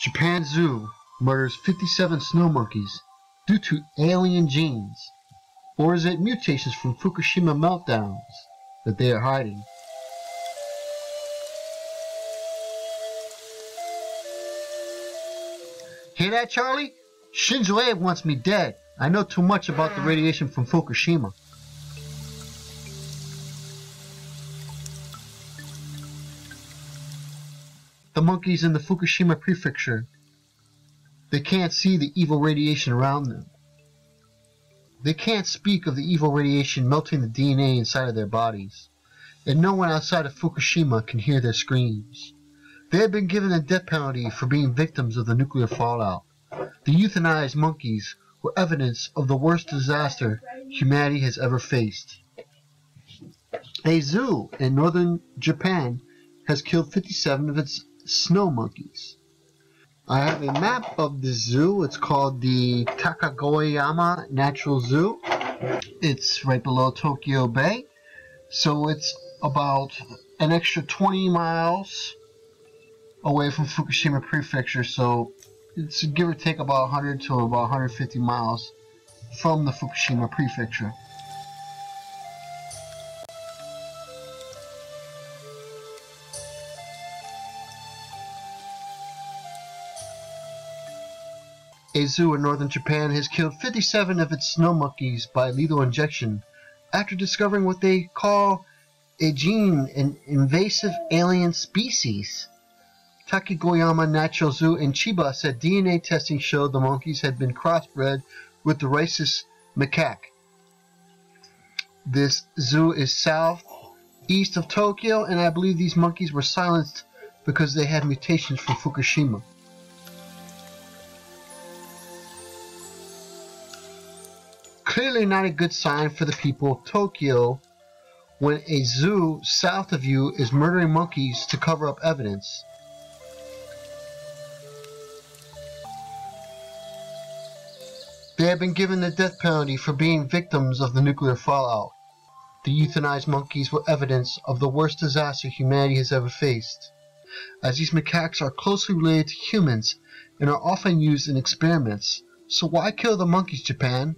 Japan Zoo murders 57 snow monkeys due to alien genes. Or is it mutations from Fukushima meltdowns that they are hiding? Hear that, Charlie? Shinzo Abe wants me dead. I know too much about the radiation from Fukushima. The monkeys in the Fukushima prefecture. They can't see the evil radiation around them. They can't speak of the evil radiation melting the DNA inside of their bodies. And no one outside of Fukushima can hear their screams. They have been given a death penalty for being victims of the nuclear fallout. The euthanized monkeys were evidence of the worst disaster humanity has ever faced. A zoo in northern Japan has killed 57 of its snow monkeys. I have a map of the zoo. It's called the Takagoyama Natural Zoo. It's right below Tokyo Bay. So it's about an extra 20 miles away from Fukushima Prefecture. So it's give or take about 100 to about 150 miles from the Fukushima Prefecture. A zoo in northern Japan has killed 57 of its snow monkeys by lethal injection after discovering what they call a gene, an invasive alien species. Takagoyama Natural Zoo in Chiba said DNA testing showed the monkeys had been crossbred with the rhesus macaque. This zoo is south east of Tokyo, and I believe these monkeys were silenced because they had mutations from Fukushima. Clearly not a good sign for the people of Tokyo when a zoo south of you is murdering monkeys to cover up evidence. They have been given the death penalty for being victims of the nuclear fallout. The euthanized monkeys were evidence of the worst disaster humanity has ever faced, as these macaques are closely related to humans and are often used in experiments. So why kill the monkeys, Japan?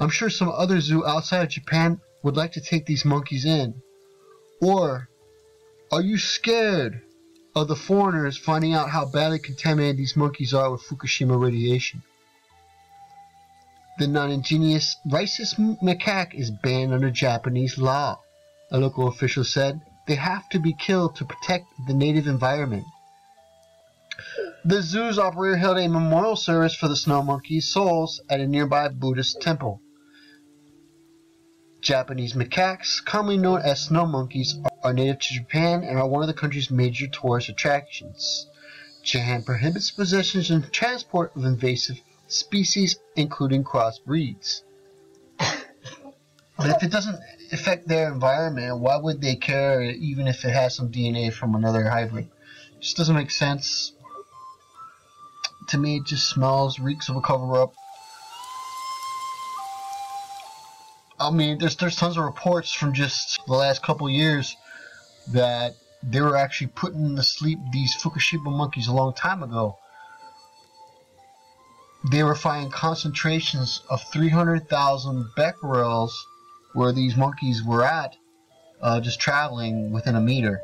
I'm sure some other zoo outside of Japan would like to take these monkeys in. Or, are you scared of the foreigners finding out how badly contaminated these monkeys are with Fukushima radiation? The non-ingenious rhesus macaque is banned under Japanese law, a local official said. They have to be killed to protect the native environment. The zoo's operator held a memorial service for the snow monkeys' souls at a nearby Buddhist temple. Japanese macaques, commonly known as snow monkeys, are native to Japan and are one of the country's major tourist attractions. Japan prohibits possession and transport of invasive species, including crossbreeds. but if it doesn't affect their environment, why would they care even if it has some DNA from another hybrid? It just doesn't make sense. To me, it just smells, reeks of a cover-up. I mean, there's there's tons of reports from just the last couple years that they were actually putting to sleep these Fukushima monkeys a long time ago. They were finding concentrations of 300,000 becquerels where these monkeys were at, uh, just traveling within a meter,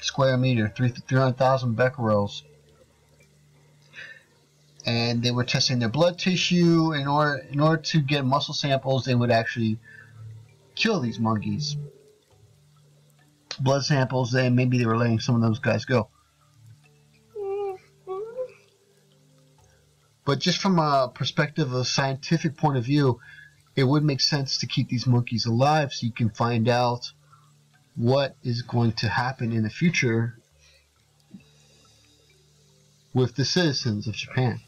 square meter, 300,000 becquerels. And they were testing their blood tissue in order in order to get muscle samples. They would actually kill these monkeys. Blood samples, and maybe they were letting some of those guys go. But just from a perspective of a scientific point of view, it would make sense to keep these monkeys alive so you can find out what is going to happen in the future with the citizens of Japan.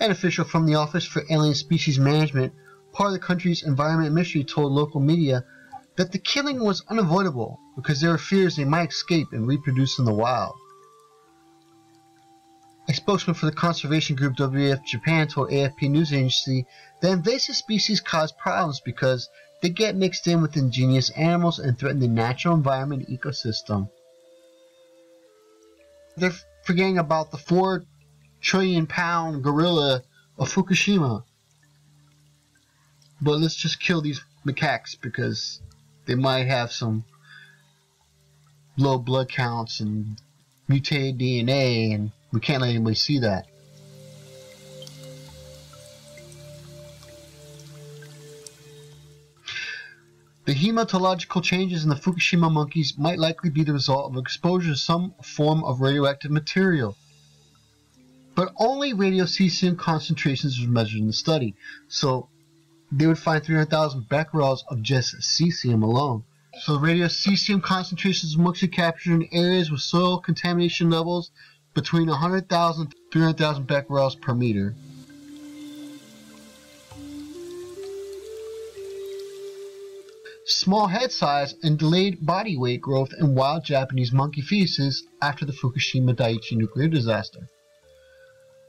An official from the Office for Alien Species Management, part of the country's environment ministry, told local media that the killing was unavoidable because there were fears they might escape and reproduce in the wild. A spokesman for the conservation group WWF Japan told AFP news agency that invasive species cause problems because they get mixed in with indigenous animals and threaten the natural environment ecosystem. They're forgetting about the 4 trillion pound gorilla of Fukushima. But let's just kill these macaques because they might have some low blood counts and mutated DNA and we can't let anybody see that. The hematological changes in the Fukushima monkeys might likely be the result of exposure to some form of radioactive material. But only radiocesium concentrations were measured in the study, so they would find 300,000 becquerels of just cesium alone. So the radiocesium concentrations were mostly captured in areas with soil contamination levels between 100,000 and 300,000 becquerels per meter. Small head size and delayed body weight growth in wild Japanese monkey fetuses after the Fukushima Daiichi nuclear disaster.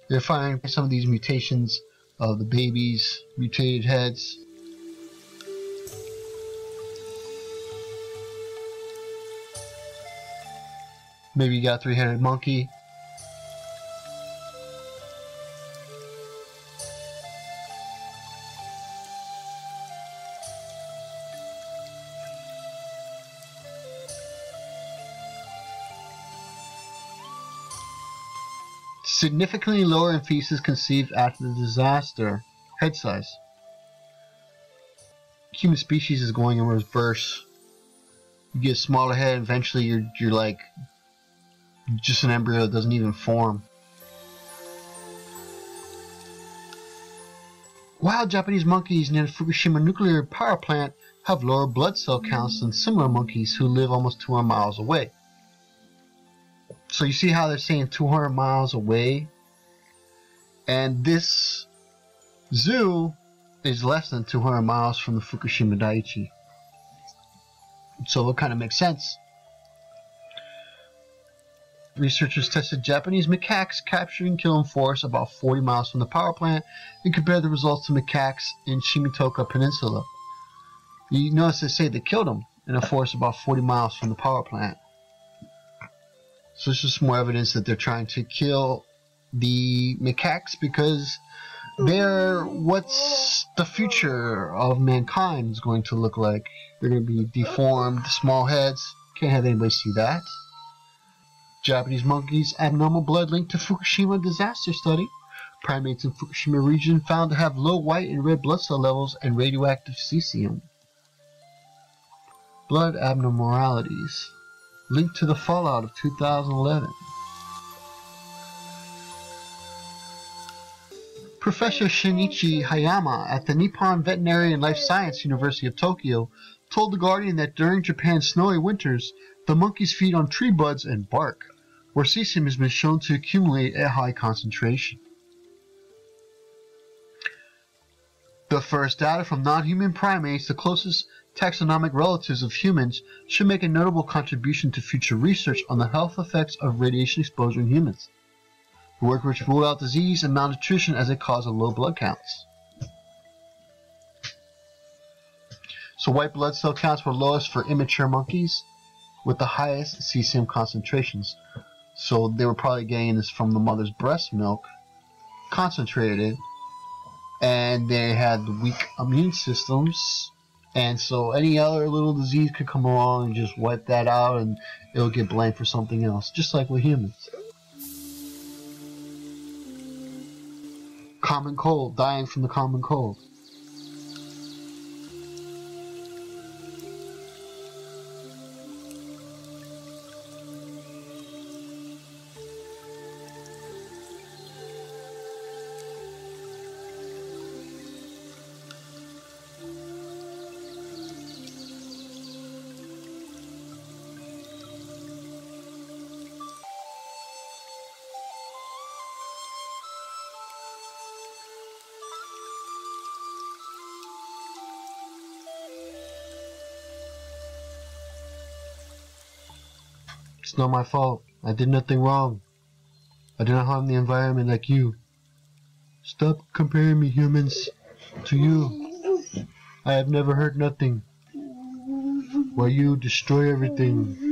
They're finding some of these mutations of the babies' mutated heads. Maybe you got three-headed monkey, significantly lower in fetuses conceived after the disaster. Head size. Human species is going in reverse. You get a smaller head, eventually you're you're like just an embryo that doesn't even form. Wild Japanese monkeys near the Fukushima nuclear power plant have lower blood cell counts than similar monkeys who live almost 200 miles away. So you see how they're saying 200 miles away? And this zoo is less than 200 miles from the Fukushima Daiichi. So it kind of makes sense. Researchers tested Japanese macaques captured in killing forests about 40 miles from the power plant and compared the results to macaques in Shimitoka Peninsula. You notice they say they killed them in a forest about 40 miles from the power plant. So it's just more evidence that they're trying to kill the macaques because they're what's the future of mankind is going to look like. They're going to be deformed, small heads. Can't have anybody see that. Japanese monkeys abnormal blood linked to Fukushima disaster study. Primates in Fukushima region found to have low white and red blood cell levels and radioactive cesium. Blood abnormalities linked to the fallout of 2011. Professor Shinichi Hayama at the Nippon Veterinary and Life Science University of Tokyo told The Guardian that during Japan's snowy winters, the monkeys feed on tree buds and bark, where cesium has been shown to accumulate at high concentration. The first data from non-human primates, the closest taxonomic relatives of humans, should make a notable contribution to future research on the health effects of radiation exposure in humans. The work which ruled out disease and malnutrition as a cause of low blood counts. So white blood cell counts were lowest for immature monkeys with the highest cesium concentrations. So they were probably getting this from the mother's breast milk, concentrated, and they had weak immune systems and so any other little disease could come along and just wipe that out and it'll get blamed for something else, just like with humans. Common cold, dying from the common cold. It's not my fault. I did nothing wrong. I do not harm the environment like you. Stop comparing me, humans, to you. I have never hurt nothing. While you destroy everything.